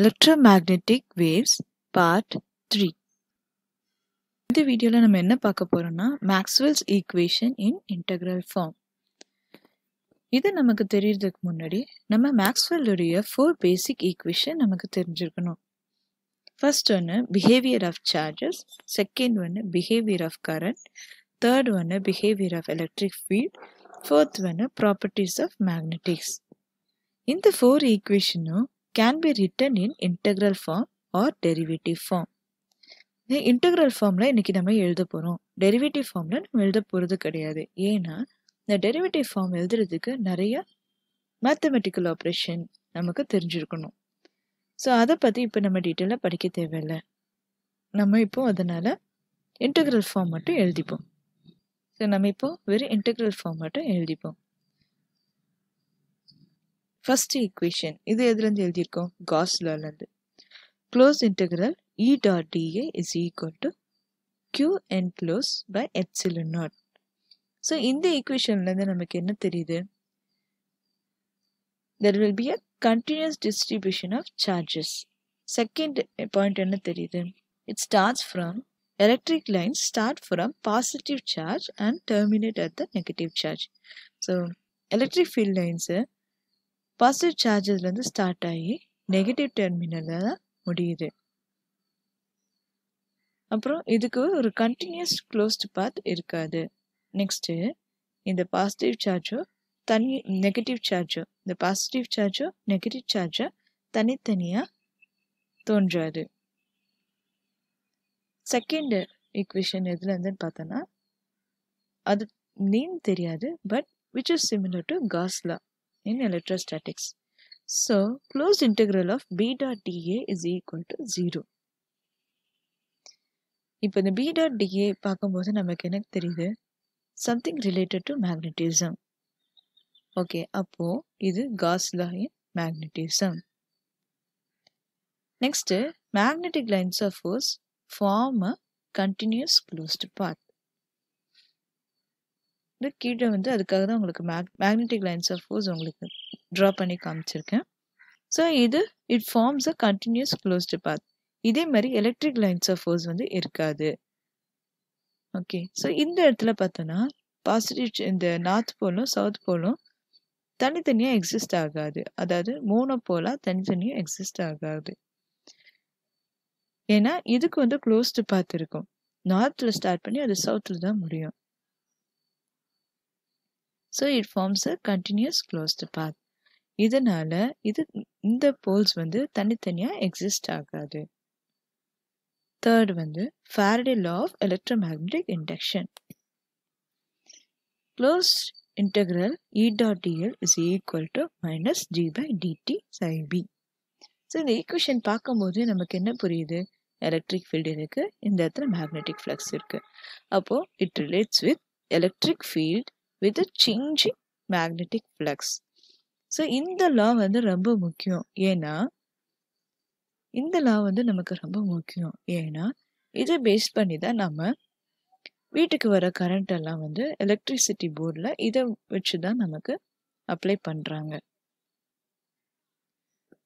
Electromagnetic waves part three இந்த வீடியோவில் நம்ம என்ன பார்க்க போகிறோம்னா Maxwell's equation in integral form இது நமக்கு தெரியறதுக்கு முன்னாடி நம்ம மேக்ஸ்வெல்லுடைய ஃபோர் பேசிக் ஈக்குவேஷன் நமக்கு தெரிஞ்சிருக்கணும். ஃபர்ஸ்ட் ஒன்று பிஹேவியர் ஆஃப் சார்ஜஸ் செகண்ட் ஒன்று பிஹேவியர் ஆஃப் கரண்ட் தேர்ட் ஒன்று behaviour of electric field fourth ஒன்று ப்ராப்பர்ட்டிஸ் ஆஃப் மேக்னெட்டிக்ஸ் இந்த ஃபோர் ஈக்குவேஷனும் can be written in integral form or derivative form இந்த இன்டெக்ரல் ஃபார்மில் இன்னைக்கு நம்ம எழுத போகிறோம் டெரிவேட்டிவ் ஃபார்மில் நம்ம எழுத போகிறது கிடையாது. ஏன்னா இந்த டெரிவேட்டிவ் ஃபார்ம் எழுதுறதுக்கு நிறைய மேத்தமெட்டிக்கல் ஆப்ரேஷன் நமக்கு தெரிஞ்சிருக்கணும். ஸோ அதை பற்றி இப்போ நம்ம டீட்டெயிலாக படிக்க தேவையில்லை. நம்ம இப்போ அதனால் இன்டெக்ரல் ஃபார்ம் மட்டும் எழுதிப்போம். ஸோ நம்ம இப்போ வெறும் இன்டெக்ரல் ஃபார்ம் மட்டும் எழுதிப்போம். ஃபர்ஸ்ட் ஈக்குவேஷன் இது எதுலேருந்து எழுதியிருக்கோம்? காஸ்லேருந்து close integral E dot dA is equal to q enclosed by epsilon not so இந்த ஈக்குவேஷன்லேருந்து நமக்கு என்ன தெரியுது? There will be a continuous distribution of charges second point என்ன தெரியுது? It starts from electric lines start from positive charge and terminate at the negative charge so electric field lines positive சார்ஜஸ்லேருந்து start ஆகி negative டெர்மினலில் தான் முடியுது. அப்புறம் இதுக்கு ஒரு continuous closed பாத் இருக்காது. நெக்ஸ்ட்டு இந்த பாசிட்டிவ் சார்ஜோ தனி நெகட்டிவ் சார்ஜோ இந்த பாசிட்டிவ் சார்ஜோ நெகட்டிவ் சார்ஜோ தனித்தனியாக தோன்றாது. செகண்ட் ஈக்குவேஷன் எதுல இருந்துன்னு பார்த்தோன்னா அது நேம் தெரியாது but which is similar to Gauss law in electrostatics so close integral of B dot dA is equal to zero இப்போ இந்த பி டாட் டிஏ பார்க்கும்போது நமக்கு எனக்கு தெரியுது? Something related to magnetism okay அப்போ இது Gauss law in magnetism next magnetic lines of force form a continuous closed path இது கீழே வந்து அதுக்காக தான் உங்களுக்கு mag magnetic lines of force உங்களுக்கு ட்ரா பண்ணி காமிச்சிருக்கேன். ஸோ இது it forms a continuous closed path இதே மாதிரி எலக்ட்ரிக் லைன்ஸ் ஆஃப் ஃபோர்ஸ் வந்து இருக்காது. ஓகே ஸோ இந்த இடத்துல பார்த்தோன்னா பாசிட்டிவ் இந்த நார்த் போலும் சவுத் போலும் தனித்தனியாக எக்ஸிஸ்ட் ஆகாது. அதாவது மூணு போலாக தனித்தனியாக எக்ஸிஸ்ட் ஆகாது. ஏன்னா இதுக்கு வந்து க்ளோஸ்டு பாத் இருக்கும். நார்த்தில் ஸ்டார்ட் பண்ணி அது சவுத்தில் தான் முடியும். So it forms a continuous closed path இதனால் இது இந்த போல்ஸ் வந்து தனித்தனியாக எக்ஸிஸ்ட் ஆகாது. தேர்ட் வந்து Faraday law of electromagnetic induction close integral E dot dl is equal to minus d by dt psi b. So இந்த ஈக்குவேஷன் பார்க்கும்போது நமக்கு என்ன புரியுது? எலக்ட்ரிக் ஃபீல்டு இருக்குது இந்த இடத்துல மேக்னெட்டிக் ஃப்ளக்ஸ் இருக்குது அப்போது it relates with electric field with changing magnetic flux so இந்த லா வந்து ரொம்ப முக்கியம். ஏன்னா இந்த லா வந்து நமக்கு ரொம்ப முக்கியம். ஏன்னா இதை பேஸ் பண்ணி தான் நம்ம வீட்டுக்கு வர கரண்ட் எல்லாம் வந்து எலக்ட்ரிசிட்டி போர்டில் இதை வச்சு தான் நமக்கு அப்ளை பண்ணுறாங்க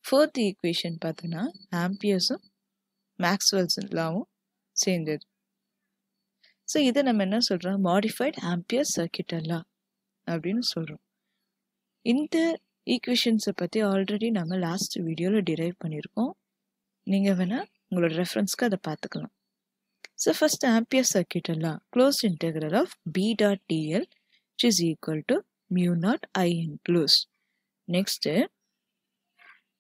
ஃபோர்த் ஈக்குவேஷன் பார்த்தோன்னா ஆம்பியர்ஸும் மேக்ஸ்வெல்ஸ் லாவும் சேர்ந்தது. ஸோ இதை நம்ம என்ன சொல்கிறோம் மாடிஃபைட் ஆம்பியர் சர்க்கியூட் அல்லா அப்படின்னு சொல்கிறோம் இந்த ஈக்குவேஷன்ஸை பற்றி ஆல்ரெடி நம்ம லாஸ்ட் வீடியோவில் டிரைவ் பண்ணியிருக்கோம் நீங்கள் வேணால் உங்களோட ரெஃபரன்ஸ்க்கு அதை பார்த்துக்கலாம் ஸோ ஃபஸ்ட் ஆம்பியர் சர்க்கியூட் எல்லாம் close integral of B dot dL which is equal to mu naught I enclosed. Next,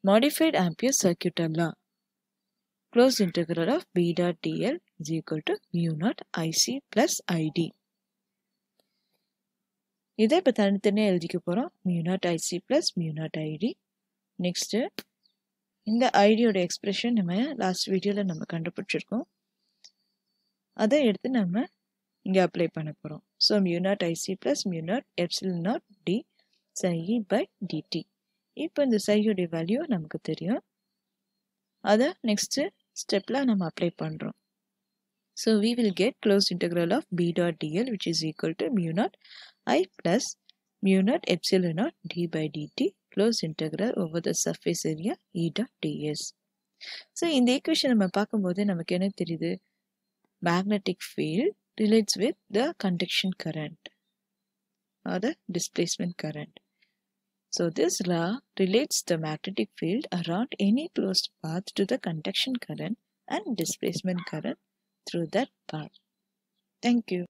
modified Ampere circuit law. Closed integral of B dot dl is equal to mu naught IC plus ID. இதை இப்போ தனித்தனியாக எழுதிக்க போகிறோம் mu not IC plus mu not ID next இந்த ஐடியோட expression நம்ம last வீடியோவில் நம்ம கண்டுபிடிச்சிருக்கோம். அதை எடுத்து நம்ம இங்கே அப்ளை பண்ண போகிறோம் so mu not IC plus mu not epsilon not d psi by dt இப்போ இந்த சையோடைய வேல்யூ நமக்கு தெரியும். அதை நெக்ஸ்ட்டு ஸ்டெப்பில் நம்ம அப்ளை பண்ணுறோம் So we will get close integral of B dot dl which is equal to mu naught I plus mu naught epsilon naught d by dt close integral over the surface area E dot ds. So இந்த equation நம்ம பார்க்கும்போது நமக்கு என்ன தெரியுது magnetic field relates with the conduction current or the displacement current. So this law relates the magnetic field around any closed path to the conduction current and displacement current through that path. Thank you.